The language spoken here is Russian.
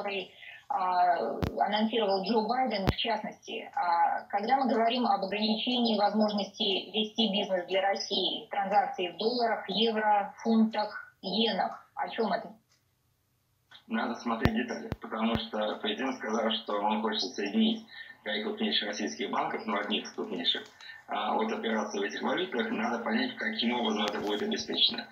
который а, анонсировал Джо Байден в частности. А, когда мы говорим об ограничении возможности вести бизнес для России, транзакции в долларах, евро, фунтах, иенах, о чем это? Надо смотреть детали, потому что президент сказал, что он хочет соединить пять крупнейших российских банков, ну, одних из крупнейших, а от операций в этих валютах, надо понять, каким образом это будет обеспечено.